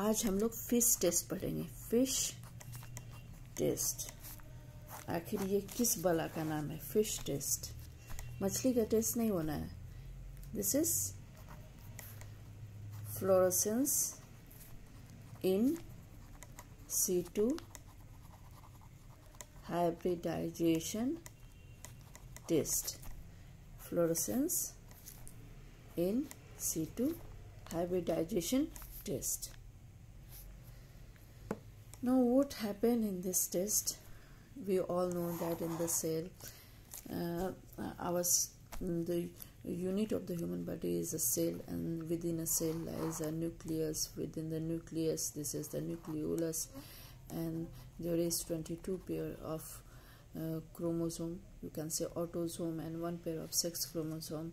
आज हम लोग फ़िश टेस्ट पढ़ेंगे। फ़िश टेस्ट आखिर ये किस बला का नाम है? फ़िश टेस्ट मछली का टेस्ट नहीं होना है। This is fluorescence in situ hybridization test fluorescence in C2 hybridization test now what happened in this test? We all know that in the cell uh, our the unit of the human body is a cell and within a cell lies a nucleus. Within the nucleus this is the nucleolus. And there is 22 pair of uh, chromosome. You can say autosome and one pair of sex chromosome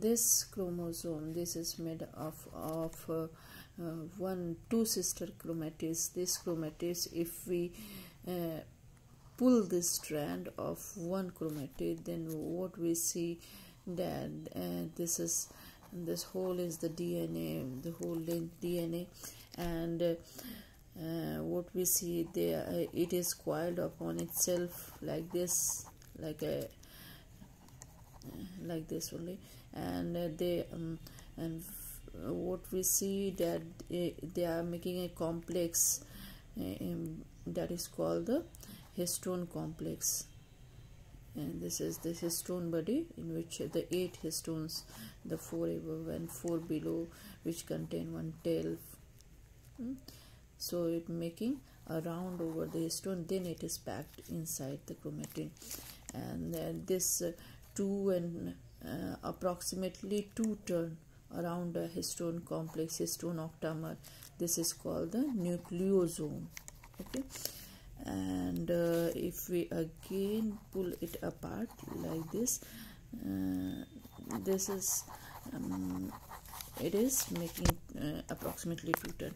this chromosome this is made of of uh, uh, one two sister chromatids. This chromatids if we uh, pull this strand of one chromatid then what we see that uh, this is this whole is the dna the whole length dna and uh, what we see there uh, it is coiled upon itself like this like a like this only. And uh, they um, and what we see that uh, they are making a complex um, that is called the histone complex. And this is the histone body in which the eight histones the four above and four below which contain one tail hmm? so it making a round over the histone then it is packed inside the chromatin. And then this uh, two and uh, approximately two turn around a histone complex histone octamer. This is called the nucleosome. Okay? And uh, if we again pull it apart like this uh, this is um, it is making uh, approximately two turn.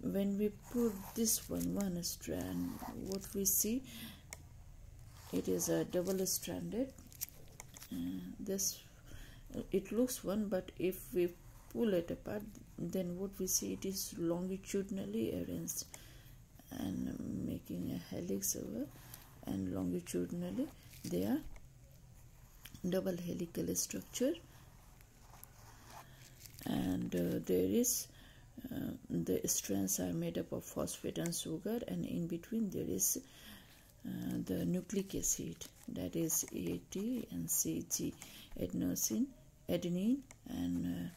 When we put this one one strand what we see it is a double stranded this it looks one but if we pull it apart then what we see it is longitudinally arranged and making a helix over and longitudinally they are double helical structure. And uh, there is uh, the strands are made up of phosphate and sugar and in between there is uh, the nucleic acid that is AT and CG adenosine adenine and uh,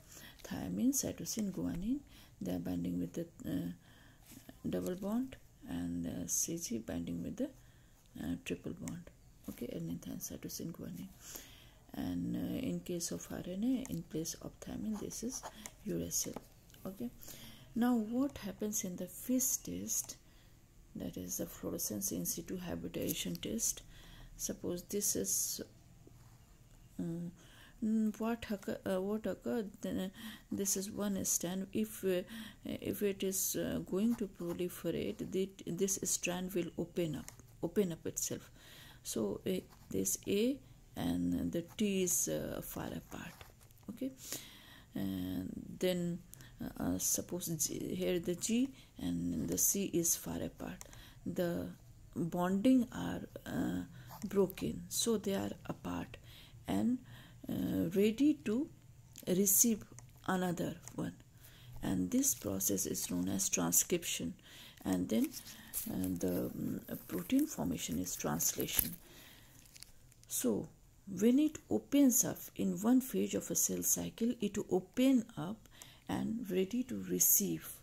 thymine cytosine guanine. They are binding with the uh, double bond and CG binding with the uh, triple bond. Okay adenine thymine cytosine guanine. And uh, in case of RNA in place of thymine this is uracil okay. Now what happens in the fish test that is the fluorescence in situ hybridization test. Suppose this is um, what occur, uh, what occurred then uh, this is one strand. If uh, if it is uh, going to proliferate this strand will open up open up itself. So this a and the t is uh, far apart. Okay? And then uh, suppose G, here the G and the C is far apart. The bonding are uh, broken so they are apart. And uh, ready to receive another one. And this process is known as transcription. And then uh, the um, protein formation is translation. So when it opens up in one phase of a cell cycle it open up and ready to receive.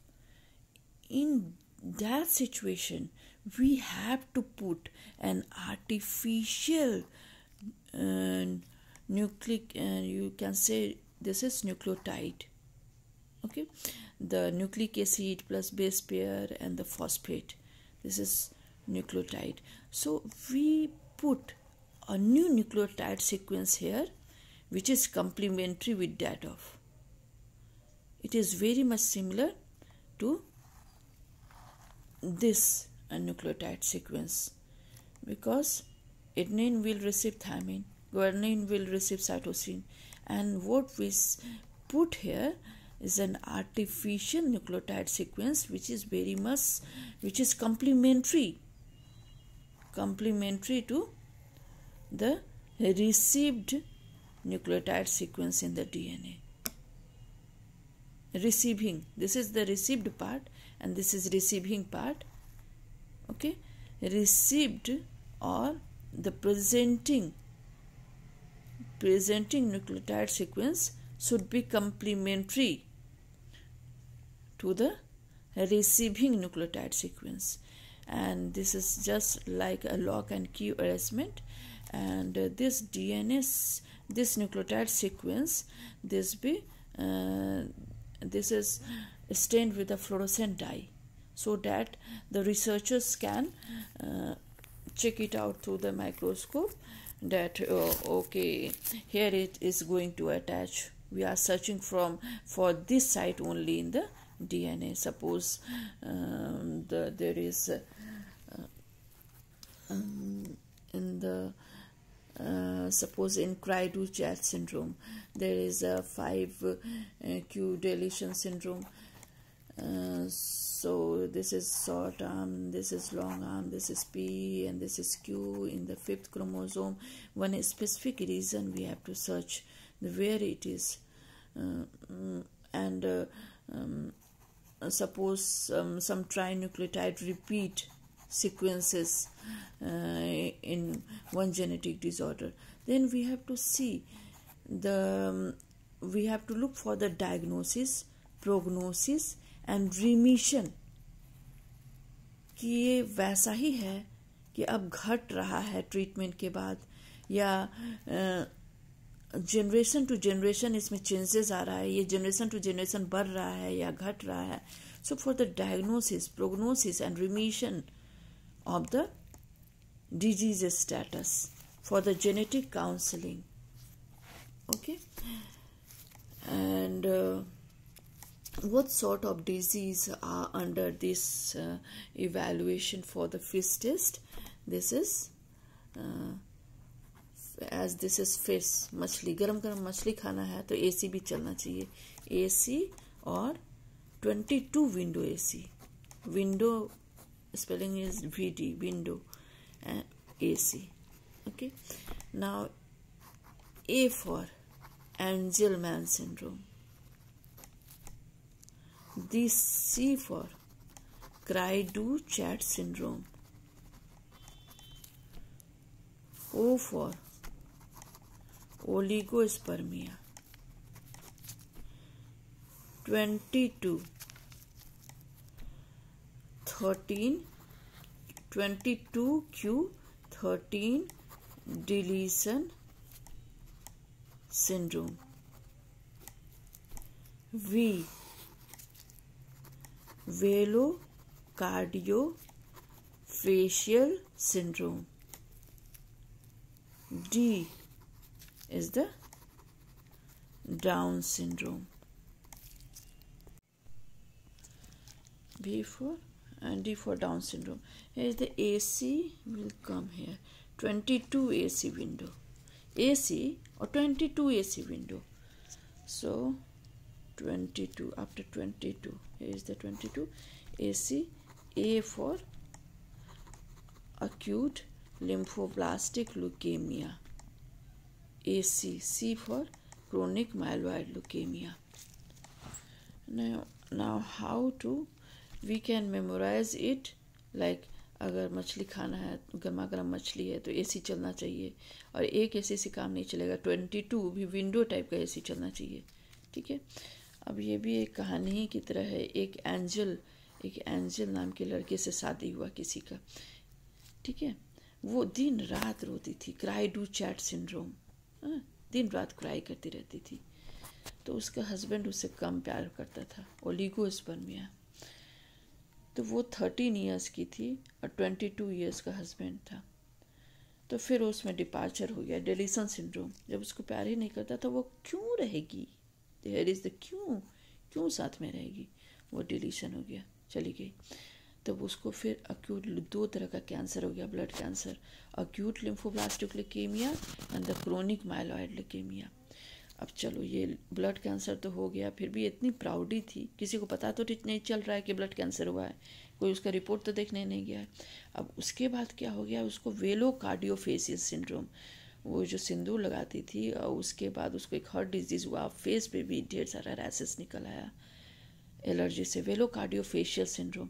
In that situation, we have to put an artificial uh, nucleic, uh, you can say this is nucleotide. Okay, the nucleic acid plus base pair and the phosphate. This is nucleotide. So we put a new nucleotide sequence here, which is complementary with that of it is very much similar to this nucleotide sequence because adenine will receive thymine, guanine will receive cytosine, and what we put here is an artificial nucleotide sequence which is very much which is complementary complementary to the received nucleotide sequence in the DNA receiving. This is the received part and this is receiving part. Okay? Received or the presenting. Presenting nucleotide sequence should be complementary to the receiving nucleotide sequence. And this is just like a lock and key arrangement. And uh, this DNA this nucleotide sequence this be uh, this is stained with a fluorescent dye so that the researchers can uh, check it out through the microscope that uh, okay here it is going to attach. We are searching from for this site only in the DNA suppose um, the there is uh, um, in the uh, suppose in Cri-du-Chat syndrome there is a 5q uh, deletion syndrome. Uh, so this is short arm this is long arm this is p and this is q in the fifth chromosome. One specific reason we have to search where it is. Uh, and uh, um, suppose um, some trinucleotide repeat sequences uh, in one genetic disorder. Then we have to see the um, we have to look for the diagnosis prognosis and remission कि ये वैसा ही है कि अब घट रहा है treatment के बाद या जनरेशन टू जनरेशन इसमें चेंजेस आ रहा है ये जनरेशन टू जनरेशन बढ़ रहा है या घट रहा है। So for the diagnosis prognosis and remission of the disease status for the genetic counseling okay and uh, what sort of disease are under this uh, evaluation for the FISH test this is uh, as this is FISH, मछली garam garam मछली khana hai, तो AC भी चलना चाहिए AC 22 window AC. Window spelling is V window. Uh, and ac okay? Now a for angelman syndrome. The C for Cri-du-Chat syndrome. O for oligospermia. 22 13 22q 13 deletion syndrome v facial syndrome. D is the Down syndrome. B for and D for Down syndrome. Here is the AC will come here. 22 AC window. AC or 22 AC window. So 22 after 22 here is the 22 AC A for acute lymphoblastic leukemia AC C for chronic myeloid leukemia now now how to we can memorize it like अगर मछली खाना है, गर्मा गर्म मछली है तो AC चलना चाहिए। और एक एसी से काम नहीं चलेगा। ट्वेंटी टू भी विंडो टाइप का एसी चलना चाहिए। ठीक है? अब ये भी एक कहानी ही की तरह है। एक एंजल एक एंजल नाम के लड़के से शादी हुआ किसी का। ठीक है? वो दिन रात रोती थी। क्राई डू चैट सिंड्रोम दिन रात क्राई करती रहती थी। तो उसका हस्बैंड उससे कम प्यार करता था। ओलिगो स्पर्मिया तो वो थर्टीन ईयर्स की थी और ट्वेंटी टू ईयर्स का हस्बैंड था। तो फिर उसमें डिपार्चर हो गया डेलीसन सिंड्रोम जब उसको प्यार ही नहीं करता तो वो क्यों रहेगी? देयर इज़ द क्यों? क्यों साथ में रहेगी? वो डिलीशन हो गया, चली गई। तब उसको फिर अक्यूट दो तरह का कैंसर हो गया blood cancer acute lymphoblastic leukaemia and the chronic myeloid leukaemia अब चलो ये ब्लड कैंसर तो हो गया, फिर भी इतनी प्राउडी थी। किसी को पता तो नहीं चल रहा है कि ब्लड कैंसर हुआ है। कोई उसका रिपोर्ट तो देखने नहीं गया है। अब उसके बाद क्या हो गया, उसको वेलो कार्डियोफेसियल सिंड्रोम वो जो सिंदूर लगाती थी, और उसके बाद उसको एक हार्ट डिज़ीज़ हुआ। फेस पे भी ढेर सारा रैसेस निकल आया। एलर्जी से वेलो कार्डियोफेशियल सिंड्रोम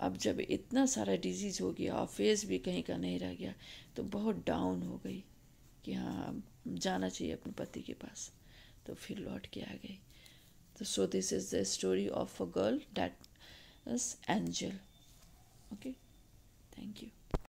अब जब इतना सारा डिज़ीज़ हो गया, और फेस भी कहीं का नहीं रह गया तो बहुत डाउन हो गई कि हाँ जाना चाहिए अपने पति के पास। तो फिर लौट के आ गई। तो so this is the story of a girl that angel okay thank you